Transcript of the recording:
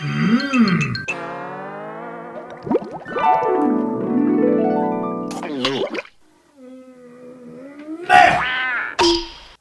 음.